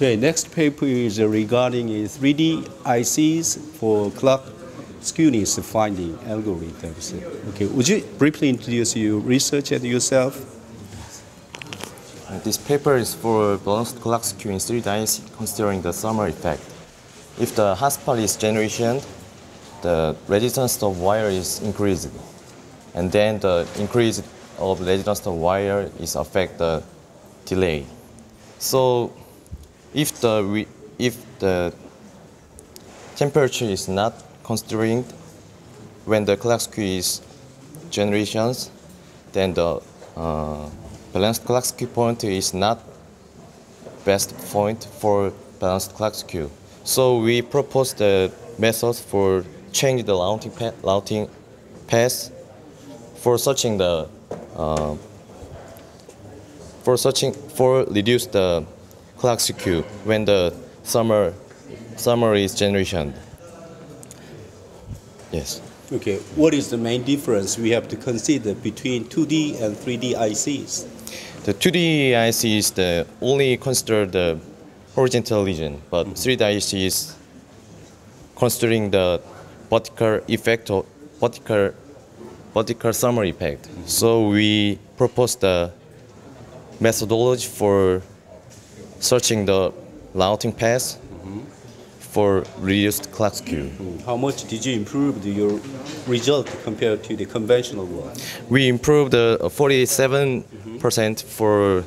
Okay, next paper is regarding uh, 3D ICs for clock skewness finding algorithms. Okay, would you briefly introduce your research and yourself? This paper is for balanced clock skew in 3D ICs considering the thermal effect. If the hotspot is generation, the resistance of wire is increased. And then the increase of resistance of wire is affect the delay. So if the, if the temperature is not constrained when the clock skew is generations, then the uh, balanced clock skew point is not best point for balanced clock skew. So we propose the methods for change the routing, pa- routing path for searching the uh, for searching for reduce the clock skew when the summer summer is generation. Yes. Okay, what is the main difference we have to consider between 2D and 3D ICs? The 2D IC is the only consider the horizontal region, but mm-hmm. 3D IC is considering the vertical effect or vertical vertical thermal effect. Mm-hmm. So we propose the methodology for searching the routing path for reduced clock skew. How much did you improve your result compared to the conventional one? We improved uh, 47% for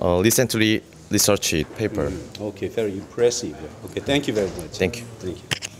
uh, recently researched paper. Okay, very impressive. Okay, thank you very much. Thank you. Thank you.